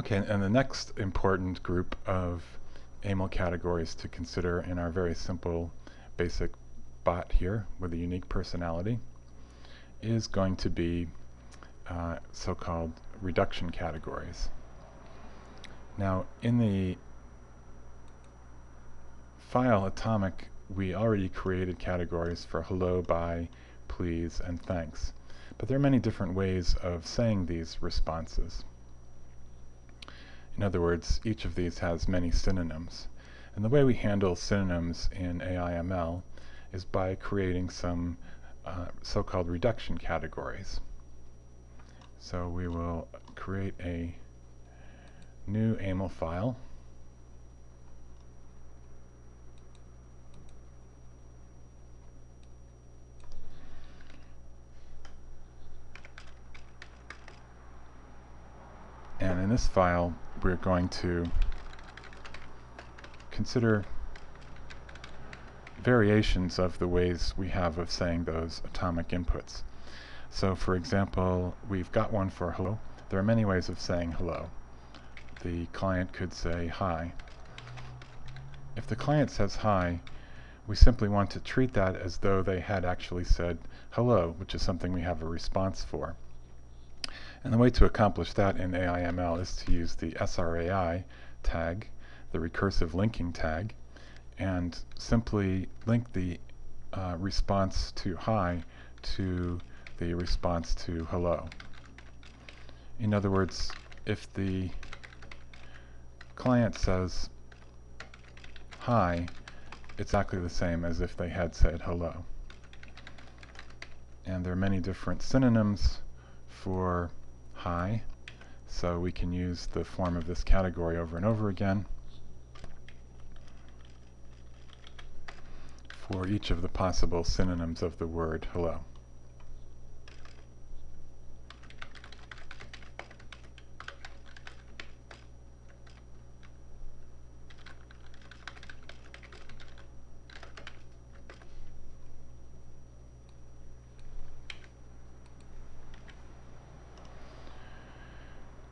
Okay, and the next important group of AIML categories to consider in our very simple basic bot here with a unique personality is going to be uh, so-called reduction categories. Now in the file atomic we already created categories for hello, bye, please, and thanks. But there are many different ways of saying these responses. In other words, each of these has many synonyms. And the way we handle synonyms in AIML is by creating some uh, so-called reduction categories. So we will create a new AIML file In this file, we're going to consider variations of the ways we have of saying those atomic inputs. So for example, we've got one for hello. There are many ways of saying hello. The client could say hi. If the client says hi, we simply want to treat that as though they had actually said hello, which is something we have a response for. And the way to accomplish that in AIML is to use the SRAI tag, the recursive linking tag, and simply link the uh, response to hi to the response to hello. In other words, if the client says hi, it's exactly the same as if they had said hello. And there are many different synonyms for hi. So we can use the form of this category over and over again for each of the possible synonyms of the word hello.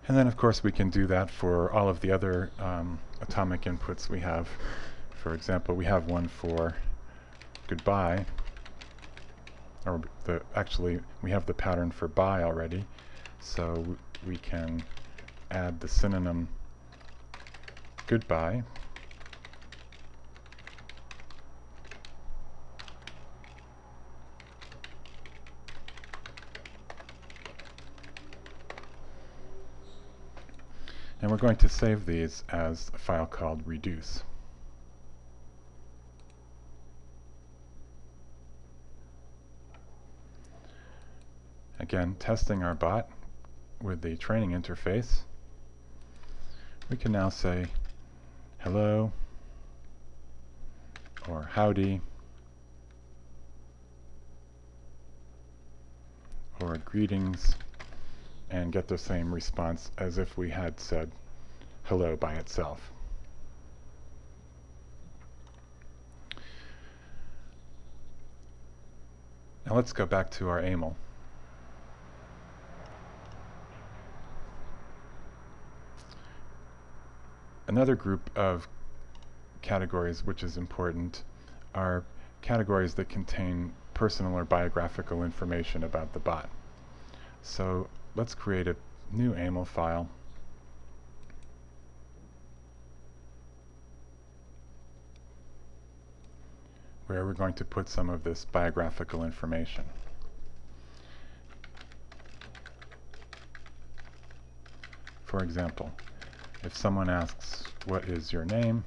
And then of course we can do that for all of the other um, atomic inputs we have. For example, we have one for goodbye, or the actually we have the pattern for bye already, so we can add the synonym goodbye And we're going to save these as a file called reduce. Again, testing our bot with the training interface. We can now say hello or howdy or greetings and get the same response as if we had said hello by itself. Now let's go back to our AIML. Another group of categories which is important are categories that contain personal or biographical information about the bot. So let's create a new AIML file. where we're going to put some of this biographical information. For example, if someone asks, what is your name?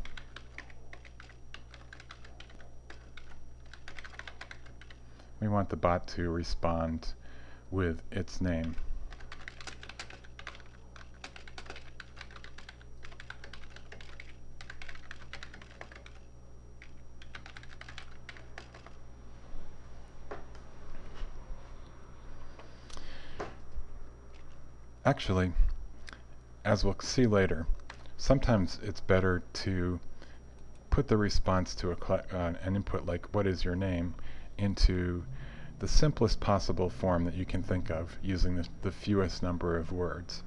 We want the bot to respond with its name. Actually, as we'll see later, sometimes it's better to put the response to uh, an input like what is your name into the simplest possible form that you can think of using the, the fewest number of words.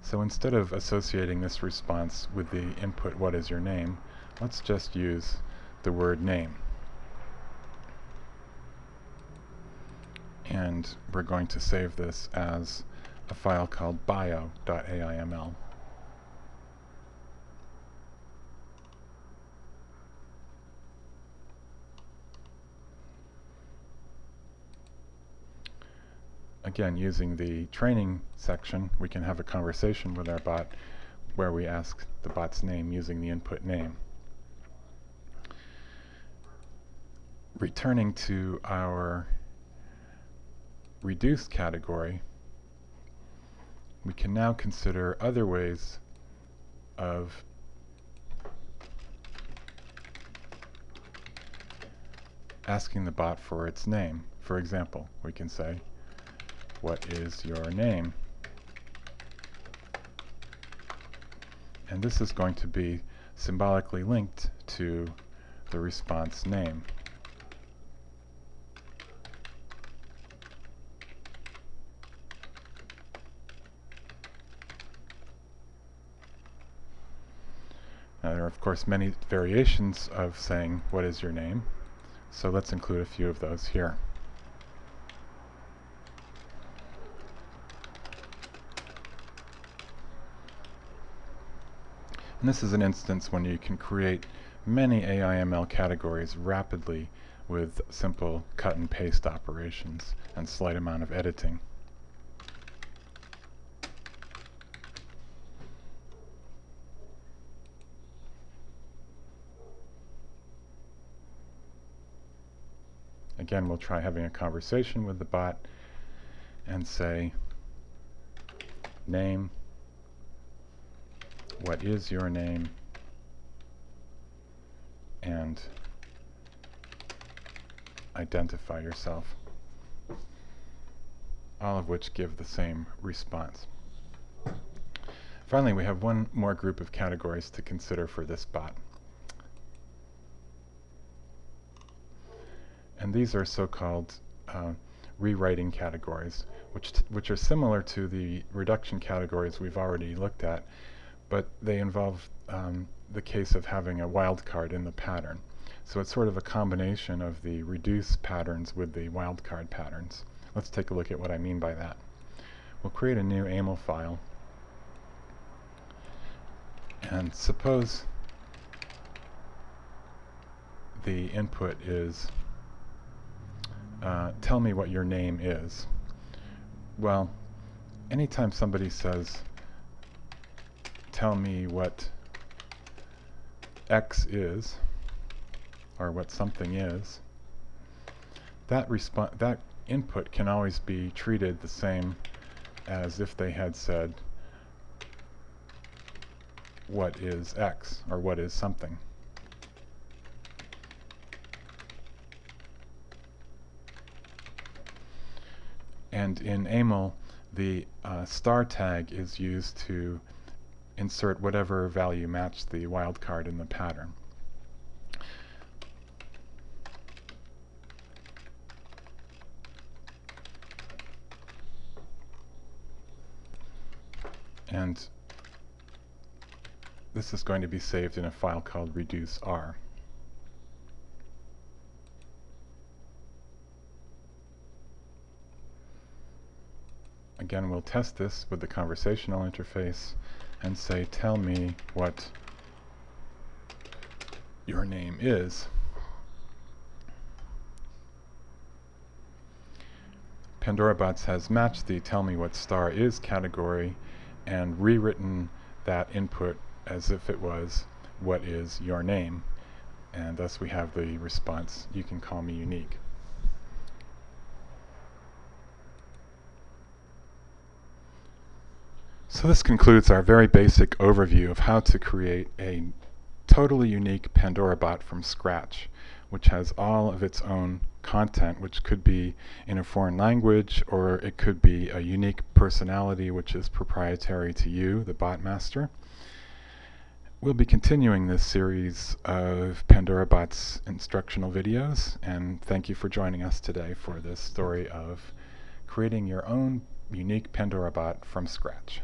So instead of associating this response with the input what is your name, let's just use the word name. And we're going to save this as a file called bio.aiml. again, using the training section, we can have a conversation with our bot where we ask the bot's name using the input name. Returning to our reduced category, we can now consider other ways of asking the bot for its name. For example, we can say, what is your name? And this is going to be symbolically linked to the response name. Now there are of course many variations of saying what is your name, so let's include a few of those here. And this is an instance when you can create many AIML categories rapidly with simple cut and paste operations and slight amount of editing. Again, we'll try having a conversation with the bot and say name what is your name and identify yourself all of which give the same response. Finally, we have one more group of categories to consider for this bot. And these are so-called uh, rewriting categories, which, which are similar to the reduction categories we've already looked at, but they involve um, the case of having a wildcard in the pattern. So it's sort of a combination of the reduce patterns with the wildcard patterns. Let's take a look at what I mean by that. We'll create a new AIML file. And suppose the input is uh, tell me what your name is. Well, anytime somebody says tell me what x is, or what something is, that that input can always be treated the same as if they had said what is x or what is something. And in AIML, the uh, star tag is used to insert whatever value matched the wildcard in the pattern. And this is going to be saved in a file called reduce R. Again, we'll test this with the conversational interface and say, tell me what your name is. PandoraBots has matched the tell me what star is category and rewritten that input as if it was what is your name and thus we have the response you can call me unique. So this concludes our very basic overview of how to create a totally unique Pandora bot from scratch, which has all of its own content, which could be in a foreign language, or it could be a unique personality which is proprietary to you, the bot master. We'll be continuing this series of Pandora Bots instructional videos, and thank you for joining us today for this story of creating your own unique Pandora bot from scratch.